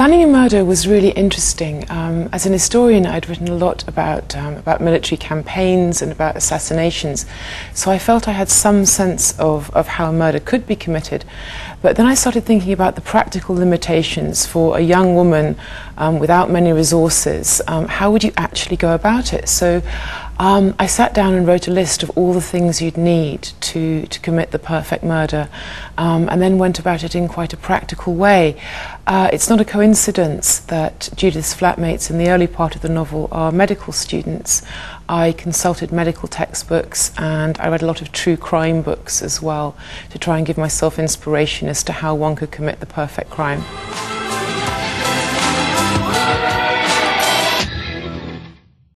Planning a murder was really interesting. Um, as an historian, I'd written a lot about, um, about military campaigns and about assassinations, so I felt I had some sense of, of how murder could be committed. But then I started thinking about the practical limitations for a young woman um, without many resources. Um, how would you actually go about it? So um, I sat down and wrote a list of all the things you'd need to, to commit the perfect murder, um, and then went about it in quite a practical way. Uh, it's not a coincidence that Judith's flatmates in the early part of the novel are medical students. I consulted medical textbooks and I read a lot of true crime books as well to try and give myself inspiration as to how one could commit the perfect crime.